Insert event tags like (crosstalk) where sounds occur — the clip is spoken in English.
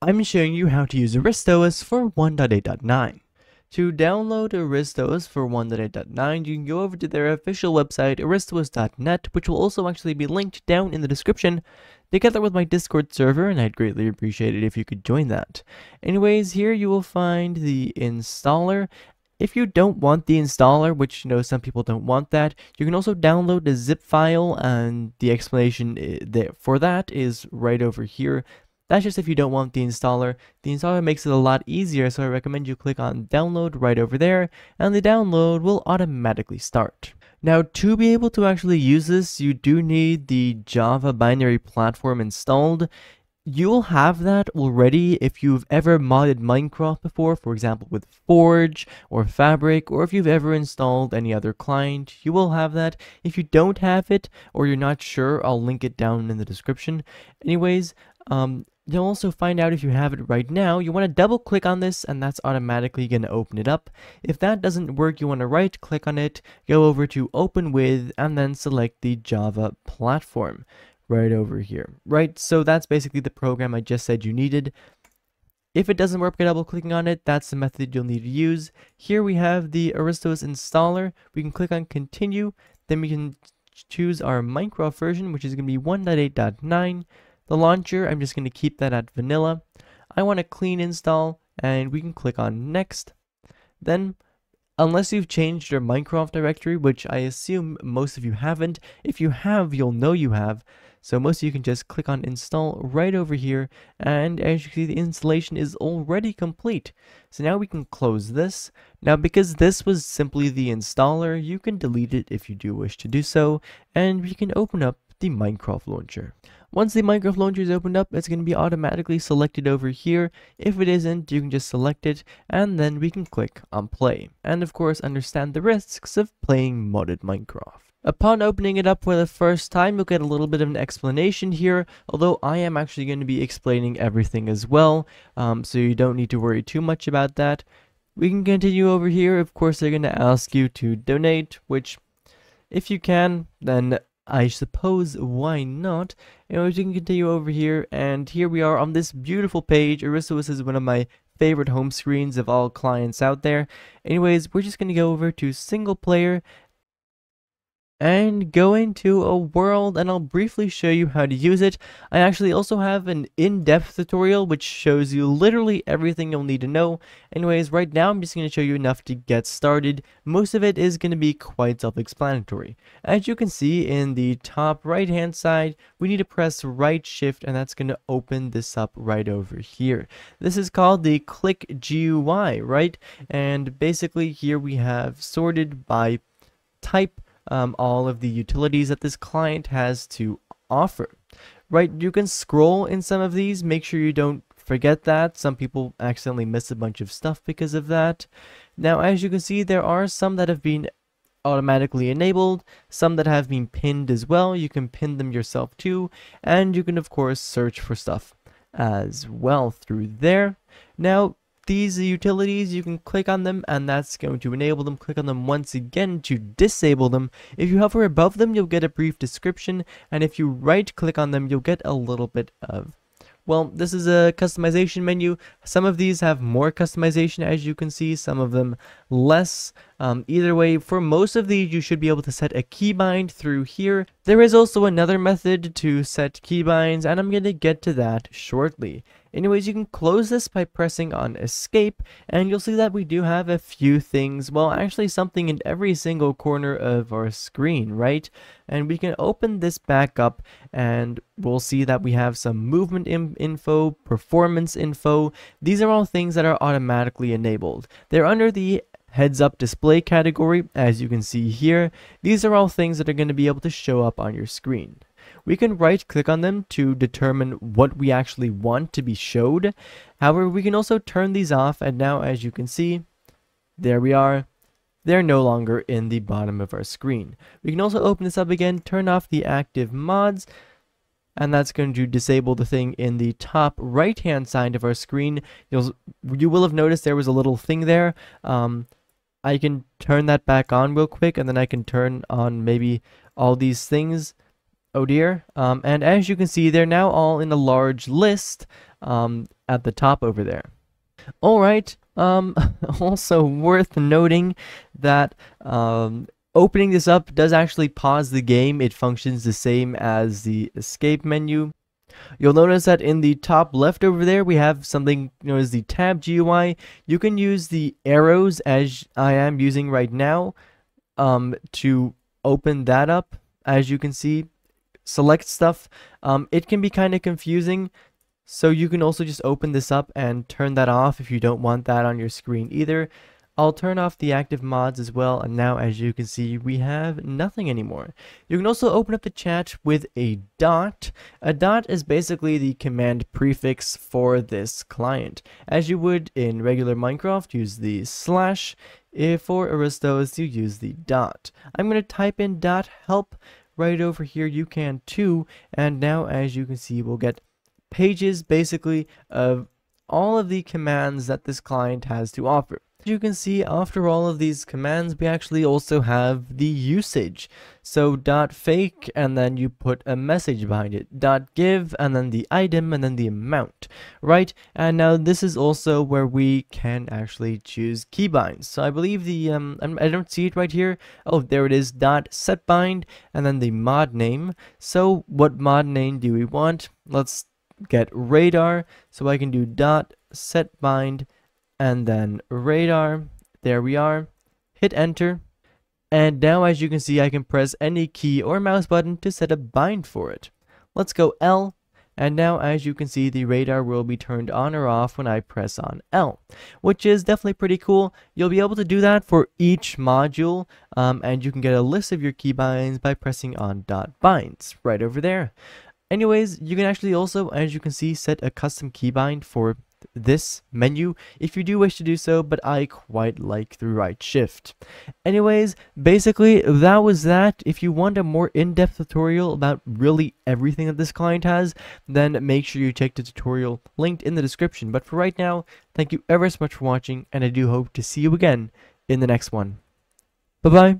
I'm showing you how to use Aristois for 1.8.9. To download Aristois for 1.8.9, you can go over to their official website, aristois.net, which will also actually be linked down in the description, together with my Discord server, and I'd greatly appreciate it if you could join that. Anyways, here you will find the installer, if you don't want the installer, which you know some people don't want that, you can also download the zip file and the explanation eh, for that is right over here. That's just if you don't want the installer. The installer makes it a lot easier, so I recommend you click on download right over there, and the download will automatically start. Now, to be able to actually use this, you do need the Java binary platform installed you'll have that already if you've ever modded Minecraft before, for example with Forge or Fabric, or if you've ever installed any other client, you will have that. If you don't have it, or you're not sure, I'll link it down in the description. Anyways, um, You'll also find out if you have it right now. You want to double click on this and that's automatically going to open it up. If that doesn't work, you want to right click on it, go over to open with, and then select the Java platform right over here, right? So that's basically the program I just said you needed. If it doesn't work by double clicking on it, that's the method you'll need to use. Here we have the Aristois installer. We can click on continue, then we can choose our Minecraft version, which is going to be 1.8.9. The launcher, I'm just going to keep that at vanilla. I want a clean install, and we can click on next. Then Unless you've changed your Minecraft directory, which I assume most of you haven't, if you have, you'll know you have. So most of you can just click on install right over here, and as you can see, the installation is already complete. So now we can close this. Now because this was simply the installer, you can delete it if you do wish to do so, and we can open up the Minecraft launcher. Once the Minecraft launcher is opened up, it's going to be automatically selected over here. If it isn't, you can just select it, and then we can click on play. And of course, understand the risks of playing modded Minecraft. Upon opening it up for the first time, you'll get a little bit of an explanation here, although I am actually going to be explaining everything as well, um, so you don't need to worry too much about that. We can continue over here. Of course, they're going to ask you to donate, which, if you can, then I suppose why not? Anyways, we can continue over here, and here we are on this beautiful page. Aristois is one of my favorite home screens of all clients out there. Anyways, we're just going to go over to single player, and go into a world and I'll briefly show you how to use it. I actually also have an in-depth tutorial which shows you literally everything you'll need to know. Anyways, right now I'm just going to show you enough to get started. Most of it is going to be quite self-explanatory. As you can see in the top right hand side, we need to press right shift and that's going to open this up right over here. This is called the click GUI, right? And basically here we have sorted by type um, all of the utilities that this client has to offer. Right, you can scroll in some of these, make sure you don't forget that. Some people accidentally miss a bunch of stuff because of that. Now, as you can see, there are some that have been automatically enabled, some that have been pinned as well. You can pin them yourself too, and you can of course search for stuff as well through there. Now, these utilities, you can click on them and that's going to enable them. Click on them once again to disable them. If you hover above them, you'll get a brief description and if you right click on them, you'll get a little bit of well, this is a customization menu. Some of these have more customization as you can see, some of them less. Um, either way, for most of these, you should be able to set a keybind through here. There is also another method to set keybinds, and I'm going to get to that shortly. Anyways, you can close this by pressing on escape, and you'll see that we do have a few things, well actually something in every single corner of our screen, right? And we can open this back up, and we'll see that we have some movement info, performance info. These are all things that are automatically enabled. They're under the heads up display category, as you can see here. These are all things that are going to be able to show up on your screen we can right click on them to determine what we actually want to be showed. However, we can also turn these off and now as you can see, there we are. They're no longer in the bottom of our screen. We can also open this up again, turn off the active mods, and that's going to disable the thing in the top right hand side of our screen. You'll, you will have noticed there was a little thing there. Um, I can turn that back on real quick and then I can turn on maybe all these things oh dear. Um, and as you can see, they're now all in a large list um, at the top over there. Alright, um, (laughs) also worth noting that um, opening this up does actually pause the game. It functions the same as the escape menu. You'll notice that in the top left over there, we have something known as the tab GUI. You can use the arrows as I am using right now um, to open that up. As you can see, select stuff. Um, it can be kind of confusing. So you can also just open this up and turn that off if you don't want that on your screen either. I'll turn off the active mods as well and now as you can see we have nothing anymore. You can also open up the chat with a dot. A dot is basically the command prefix for this client. As you would in regular Minecraft use the slash. If for Aristois you use the dot. I'm going to type in dot help right over here you can too. And now as you can see we'll get pages basically of all of the commands that this client has to offer you can see after all of these commands we actually also have the usage. So dot fake and then you put a message behind it. Dot give and then the item and then the amount. Right? And now this is also where we can actually choose keybinds so i believe the um i don't see it right here. Oh there it is. Dot set bind and then the mod name. So what mod name do we want? Let's get radar. So i can do dot set bind and then radar. There we are. Hit enter. And now as you can see, I can press any key or mouse button to set a bind for it. Let's go L. And now as you can see, the radar will be turned on or off when I press on L, which is definitely pretty cool. You'll be able to do that for each module, um, and you can get a list of your keybinds by pressing on dot binds right over there. Anyways, you can actually also, as you can see, set a custom keybind for this menu if you do wish to do so, but I quite like the right shift. Anyways, basically that was that. If you want a more in-depth tutorial about really everything that this client has, then make sure you check the tutorial linked in the description. But for right now, thank you ever so much for watching, and I do hope to see you again in the next one. Bye-bye.